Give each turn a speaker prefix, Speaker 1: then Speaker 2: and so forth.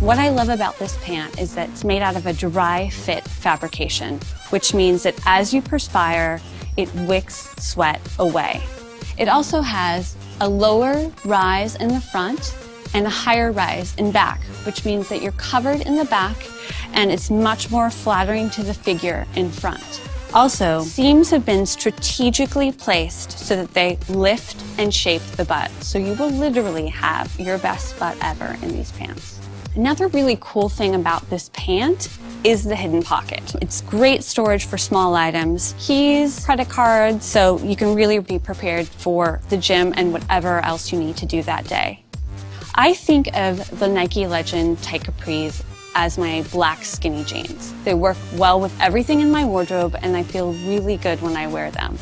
Speaker 1: What I love about this pant is that it's made out of a Dri-FIT fabrication, which means that as you perspire, it wicks sweat away. It also has a lower rise in the front and a higher rise in back, which means that you're covered in the back and it's much more flattering to the figure in front. Also, seams have been strategically placed so that they lift and shape the butt. So you will literally have your best butt ever in these pants. Another really cool thing about this pant is the hidden pocket. It's great storage for small items, keys, credit cards, so you can really be prepared for the gym and whatever else you need to do that day. I think of the Nike Legend tight capris as my black skinny jeans. They work well with everything in my wardrobe and I feel really good when I wear them.